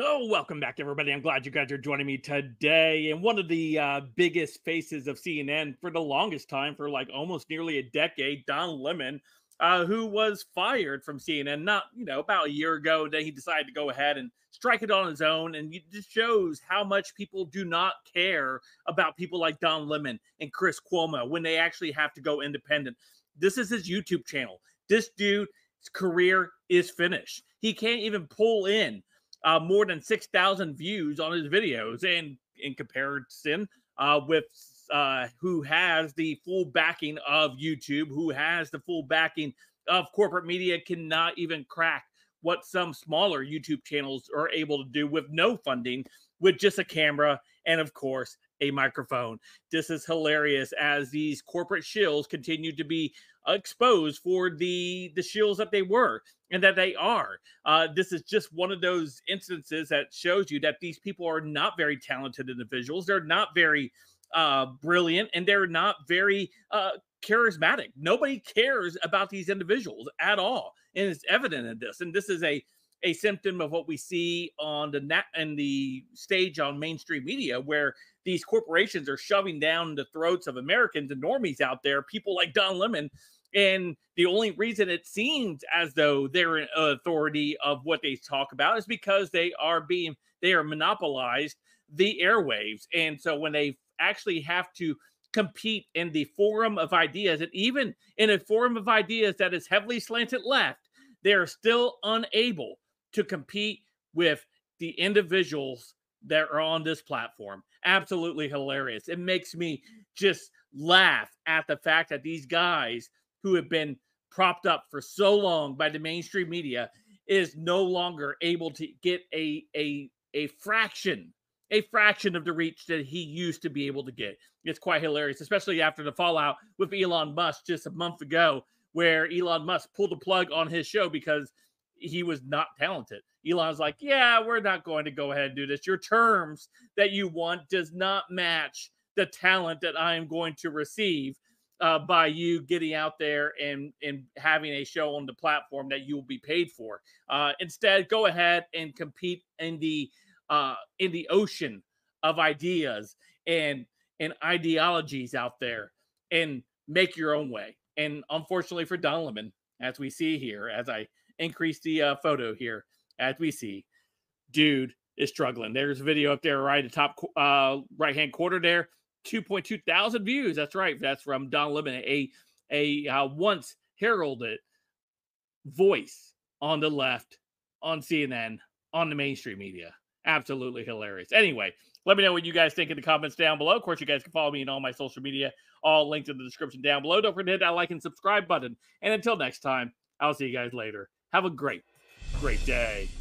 Oh, welcome back, everybody. I'm glad you guys are joining me today. And one of the uh, biggest faces of CNN for the longest time, for like almost nearly a decade, Don Lemon, uh, who was fired from CNN not, you know, about a year ago. Then he decided to go ahead and strike it on his own. And it just shows how much people do not care about people like Don Lemon and Chris Cuomo when they actually have to go independent. This is his YouTube channel. This dude's career is finished. He can't even pull in uh, more than 6,000 views on his videos. And in comparison uh, with uh, who has the full backing of YouTube, who has the full backing of corporate media, cannot even crack what some smaller YouTube channels are able to do with no funding, with just a camera and, of course, a microphone. This is hilarious as these corporate shills continue to be exposed for the the shills that they were and that they are. Uh, this is just one of those instances that shows you that these people are not very talented individuals. They're not very uh, brilliant and they're not very uh, charismatic. Nobody cares about these individuals at all, and it's evident in this. And this is a a symptom of what we see on the net and the stage on mainstream media, where these corporations are shoving down the throats of Americans and normies out there, people like Don Lemon. And the only reason it seems as though they're an authority of what they talk about is because they are being they are monopolized the airwaves. And so when they actually have to compete in the forum of ideas, and even in a forum of ideas that is heavily slanted left, they are still unable to compete with the individuals that are on this platform. Absolutely hilarious. It makes me just laugh at the fact that these guys who have been propped up for so long by the mainstream media is no longer able to get a a a fraction a fraction of the reach that he used to be able to get. It's quite hilarious, especially after the fallout with Elon Musk just a month ago, where Elon Musk pulled the plug on his show because he was not talented. Elon's like, yeah, we're not going to go ahead and do this. Your terms that you want does not match the talent that I am going to receive uh, by you getting out there and and having a show on the platform that you will be paid for. Uh, instead, go ahead and compete in the uh, in the ocean of ideas and and ideologies out there and make your own way. And unfortunately for Don Lemon, as we see here, as I increase the uh, photo here as we see. Dude is struggling. There's a video up there right the top uh, right hand corner there. 2.2 thousand views. That's right. That's from Don Lemon, a a uh, once heralded voice on the left on CNN on the mainstream media. Absolutely hilarious. Anyway, let me know what you guys think in the comments down below. Of course, you guys can follow me in all my social media, all linked in the description down below. Don't forget to hit that like and subscribe button. And until next time, I'll see you guys later. Have a great, great day.